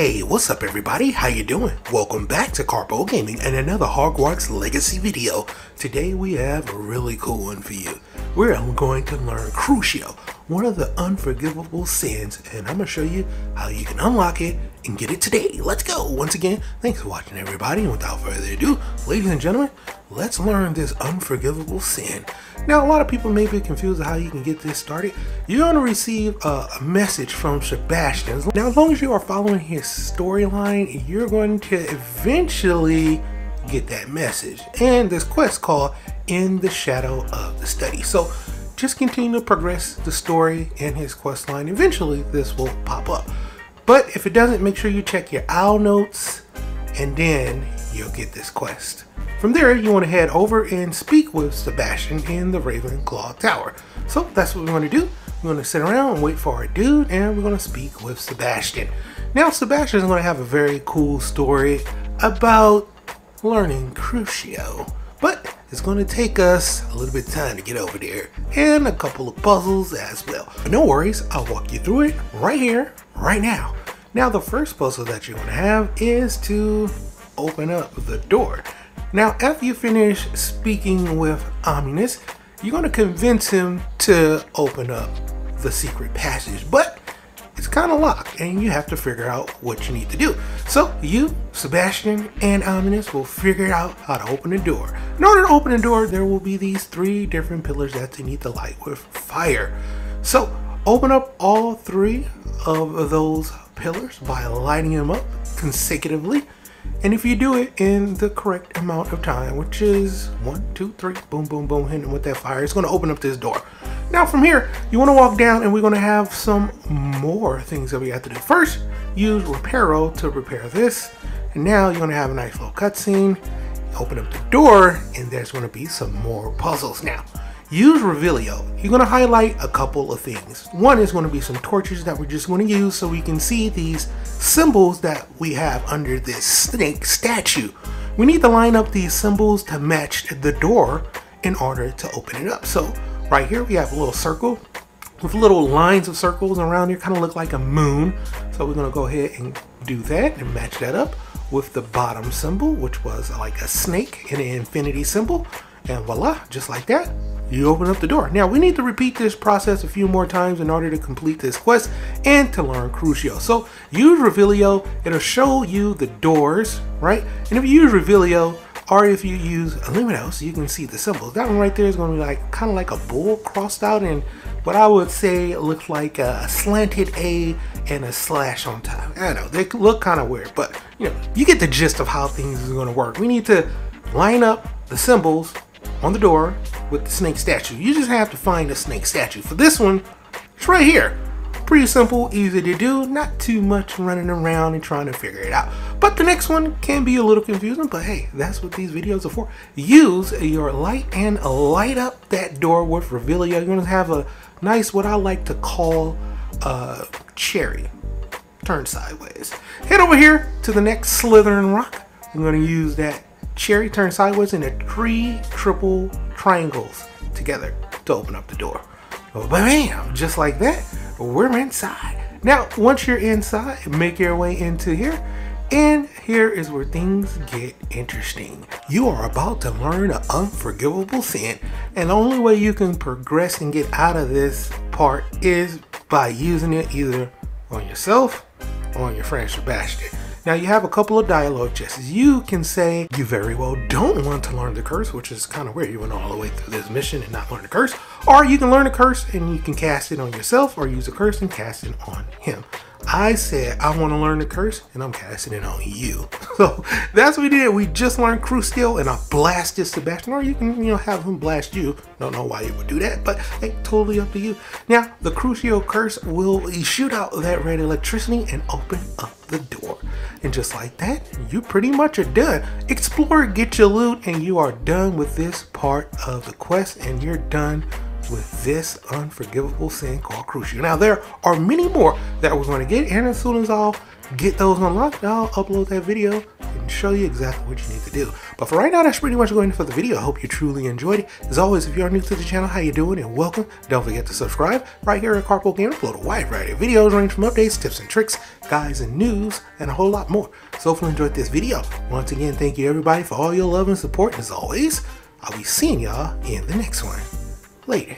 Hey, what's up everybody? How you doing? Welcome back to Karpo Gaming and another Hogwarts Legacy video. Today we have a really cool one for you. We're going to learn Crucio, one of the unforgivable sins, and I'm going to show you how you can unlock it and get it today. Let's go! Once again, thanks for watching everybody, and without further ado, ladies and gentlemen, let's learn this unforgivable sin. Now, a lot of people may be confused how you can get this started. You're going to receive a, message from Sebastian. Now, as long as you are following his storyline, you're going to eventually get that message. And this quest called In the Shadow of the Study. So just continue to progress the story and his quest line. Eventually, this will pop up. But if it doesn't, make sure you check your owl notes and then you'll get this quest. From there, you want to head over and speak with Sebastian in the Ravenclaw Tower. So that's what we're going to do. We're going to sit around and wait for our dude, and we're going to speak with Sebastian. Now, Sebastian is going to have a very cool story about learning Crucio, but it's going to take us a little bit of time to get over there, and a couple of puzzles as well. But no worries, I'll walk you through it right here, right now. Now, the first puzzle that you're going to have is to open up the door. Now, after you finish speaking with Ominis, you're going to convince him to open up the secret passage, but it's kind of locked and you have to figure out what you need to do. So you, Sebastian, and Ominis will figure out how to open the door. In order to open the door, there will be these three different pillars that you need to light with fire. So open up all three of those pillars by lighting them up consecutively and if you do it in the correct amount of time, which is one, two, three, boom, boom, boom, hitting with that fire, it's going to open up this door. Now from here, you want to walk down and we're going to have some more things that we have to do. First, use Reparo to repair this. And now you're going to have a nice little cutscene. Open up the door and there's going to be some more puzzles. Now, use Revelio. You're going to highlight a couple of things. One is going to be some torches that we're just going to use so we can see these symbols that we have under this snake statue. We need to line up these symbols to match the door in order to open it up. So right here we have a little circle with little lines of circles around here, kind of look like a moon. So we're gonna go ahead and do that and match that up with the bottom symbol, which was like a snake and an infinity symbol. And voila, just like that, you open up the door. Now we need to repeat this process a few more times in order to complete this quest and to learn Crucio. So use Revelio, it'll show you the doors, right? And if you use Revelio, or if you use Lumos, you can see the symbols. That one right there is going to be like kind of like a bull crossed out and what I would say looks like a slanted A and a slash on top. I know, they look kind of weird, but you know, you get the gist of how things are going to work. We need to line up the symbols on the door with the snake statue. You just have to find a snake statue. For this one, it's right here. Pretty simple, easy to do, not too much running around and trying to figure it out. But the next one can be a little confusing, but hey, that's what these videos are for. Use your light and light up that door with Revelio. You're gonna have a nice, what I like to call a cherry. Turn sideways. Head over here to the next Slytherin rock. I'm gonna use that cherry turned sideways into three triple triangles together to open up the door. Bam! Just like that, we're inside. Now, once you're inside, make your way into here. And here is where things get interesting. You are about to learn an unforgivable sin, and the only way you can progress and get out of this part is by using it either on yourself or on your friend Sebastian. Now you have a couple of dialogue choices. You can say you very well don't want to learn the curse, which is kind of weird. You went all the way through this mission and not learn the curse. Or you can learn a curse and you can cast it on yourself or use a curse and cast it on him. I said I want to learn the curse and I'm casting it on you. So that's what we did. We just learned Crucio and I blasted Sebastian, or you can, you know, have him blast you. Don't know why you would do that, but hey, totally up to you. Now, the Crucio curse will shoot out that red electricity and open up the door. And just like that, you pretty much are done. Explore, get your loot, and you are done with this part of the quest, and you're done with this unforgivable sin called Crucio. Now, there are many more that we're going to get, and as soon as I'll get those unlocked, I'll upload that video show you exactly what you need to do. But for right now, that's pretty much going for the video. I hope you truly enjoyed it. As always, if you are new to the channel, how you doing and welcome. Don't forget to subscribe. Right here at Carpool Gamer, upload a wide variety of videos range from updates, tips and tricks, guides and news, and a whole lot more. So hopefully enjoyed this video. Once again, thank you everybody for all your love and support. And As always, I'll be seeing y'all in the next one. Later.